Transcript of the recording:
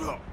Ugh!